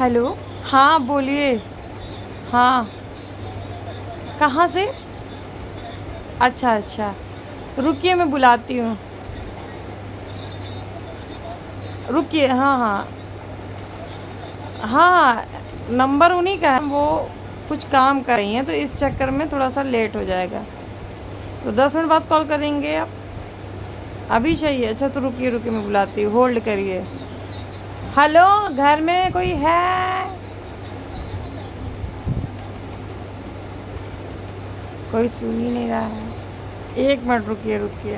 Hello. हाँ बोलिए। हाँ। कहाँ से? अच्छा अच्छा। रुकिए, मैं बुलाती हूँ। रुकिए हाँ हाँ। हाँ नंबर उन्हीं का है। वो कुछ काम कर रही हैं तो इस चक्कर में थोड़ा सा लेट हो जाएगा। तो दस मिनट बाद कॉल करेंगे आप। अभी चाहिए। अच्छा तो रुकिए रुकिए, मैं बुलाती हूँ। होल्ड करिए। हेलो, घर में कोई है? कोई सुन ही नहीं रहा है। एक मिनट रुकिए रुकिए।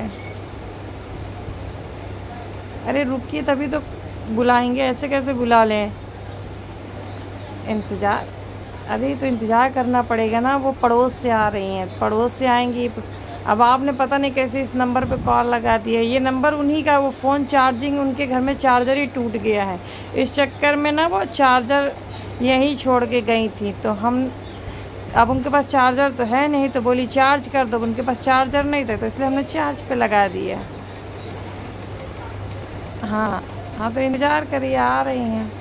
अरे रुकिए, तभी तो बुलाएँगे। ऐसे कैसे बुला लें? इंतज़ार अरे तो इंतज़ार करना पड़ेगा ना। वो पड़ोस से आ रही हैं। पड़ोस से आएँगी अब आपने पता नहीं कैसे इस नंबर पे कॉल लगा दिया। ये नंबर उन्हीं का, वो फ़ोन चार्जिंग, उनके घर में चार्जर ही टूट गया है। इस चक्कर में ना वो चार्जर यहीं छोड़ के गई थी। तो हम, अब उनके पास चार्जर तो है नहीं तो बोली, चार्ज कर दो। उनके पास चार्जर नहीं था तो इसलिए हमने चार्ज पे लगा दिया। हाँ हाँ तो इंतज़ार करिए, आ रही हैं।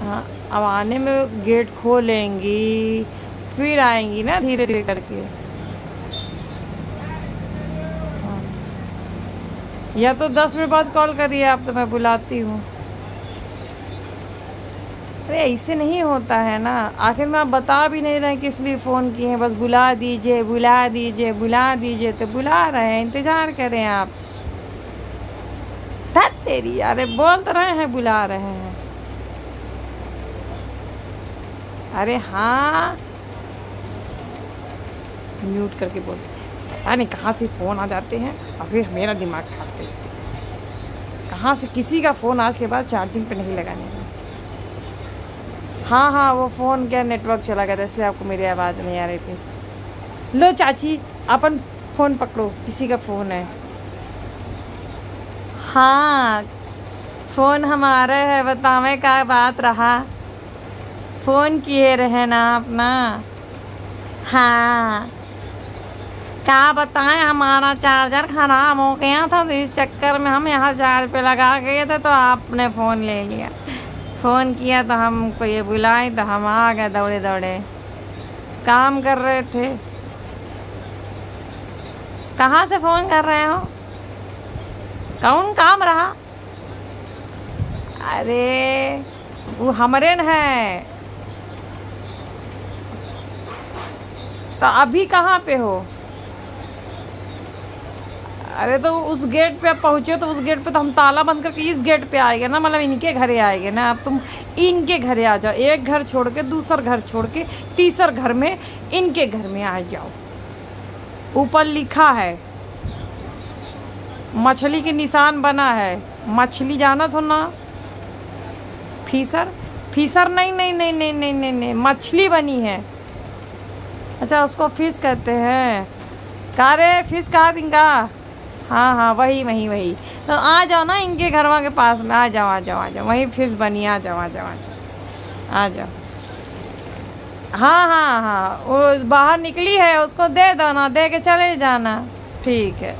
हाँ अब आने में गेट खोलेंगी। फिर आएँगी ना धीरे धीरे करके। हाँ। या तो दस मिनट बाद कॉल करिए, आप तो मैं बुलाती हूँ। अरे, ऐसे नहीं होता है ना। आखिर में आप बता भी नहीं रहे किस लिए फ़ोन किए हैं। बस बुला दीजिए बुला दीजिए बुला दीजिए तो बुला रहे हैं। इंतज़ार करें आप। तेरी, अरे, बोल तो रहे हैं, बुला रहे हैं। अरे हाँ। म्यूट करके बोल पता नहीं कहाँ से फ़ोन आ जाते हैं और फिर मेरा दिमाग खाते कहाँ से किसी का फ़ोन आज के बाद चार्जिंग पे नहीं लगाने का हाँ हाँ वो फ़ोन क्या नेटवर्क चला गया था, इसलिए आपको मेरी आवाज़ नहीं आ रही थी। लो चाची, अपन फ़ोन पकड़ो, किसी का फ़ोन है। हाँ फ़ोन हमारा है बतावे का बात रहा। फ़ोन किए रहे ना अपना। हाँ। क्या बताएँ, हमारा चार्जर ख़राब हो गया था तो इस चक्कर में हम यहाँ चार्ज पे लगा गए थे तो आपने फ़ोन ले लिया। फ़ोन किया तो हमको ये बुलाई तो हम आ गए दौड़े दौड़े। काम कर रहे थे। कहाँ से फ़ोन कर रहे हो? कौन काम रहा? अरे, वो हमरे है। तो अभी कहाँ पे हो? अरे तो उस गेट पे आप पहुँचे तो उस गेट पे तो हम ताला बंद करके इस गेट पे आएँगे ना मतलब इनके घरे आएँगे ना। अब तुम इनके घरे आ जाओ, एक घर छोड़ के दूसर घर छोड़ के तीसर घर में इनके घर में आ जाओ। ऊपर लिखा है, मछली के निशान बना है। मछली जाना तो ना। फीसर? फीसर नहीं नहीं नहीं नहीं नहीं नहीं नहीं, मछली बनी है। अच्छा उसको फ़िश कहते हैं। कारे फ़िश कहा दिंगा? हाँ हाँ वही वही वही। तो आ जाओ ना इनके घरवा के पास में। आ जाओ आ जाओ आ जाओ। वही फ़िश बनी आ जाओ आ जाओ आ जाओ। आ जाओ। हाँ हाँ हाँ। वो बाहर निकली है, उसको दे दो ना। दे के चले जाना। ठीक है।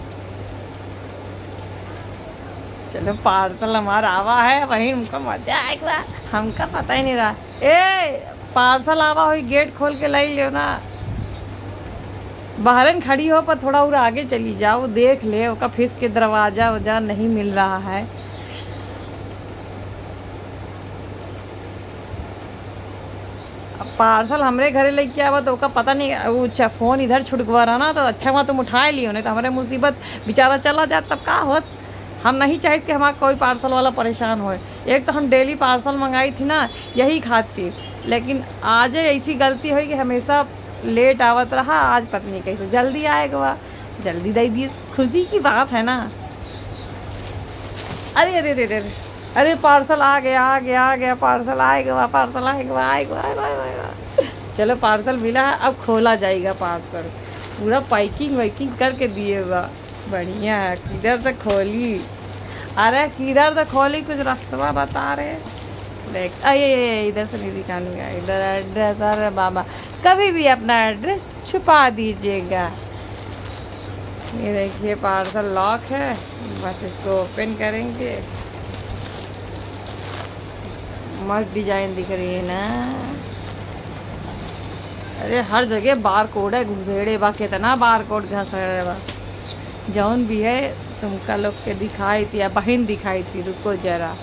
चलो, पार्सल हमारा आवा है। वही उनको मज़ा आएगा। हमका पता ही नहीं रहा। ए, पार्सल आवा हुई गेट खोल के लाई लियो ना। बहरन खड़ी हो, पर थोड़ा और आगे चली जाओ, देख ले उसका फ़िश के दरवाज़ा वजा नहीं मिल रहा है। पार्सल हमरे घरे लेके आवा तो उसका पता नहीं वो फ़ोन इधर छुटकवा रहा ना तो अच्छा हुआ तुम उठा लियो, नहीं तो हमारे मुसीबत, बेचारा चला जात तब का होत? हम नहीं चाहते कि हमारा कोई पार्सल वाला परेशान हो एक तो हम डेली पार्सल मंगाई थी ना, यही खाती। लेकिन आज ऐसी गलती हुई कि हमेशा लेट आवत रहा, आज पता नहीं कैसे जल्दी आएगा जल्दी दे दिए, खुशी की बात है ना। अरे अरे अरे अरे अरे, पार्सल आ गया आ गया आ गया, पार्सल आएगा पार्सल आएगा आएगा आएगा चलो, पार्सल मिला है, अब खोला जाएगा पार्सल। पूरा पैकिंग वैकिंग करके दिए दिएगा बढ़िया है किधर से खोली? अरे, किधर से खोली? कुछ रास्ता बता रहे देख, अरे इधर से नहीं दिखाऊँगा इधर एड्रेस अरे बाबा। कभी भी अपना एड्रेस छुपा दीजिएगा। ये देखिए, पार्सल लॉक है। बस इसको ओपन करेंगे। मस्त डिज़ाइन दिख रही है ना। अरे, हर जगह बार कोड है, घुसेड़े बा, कितना बार कोड घसेड़े बा। जौन भी है, तुमका लोग के दिखाई थी या बहन दिखाई थी, रुको जरा।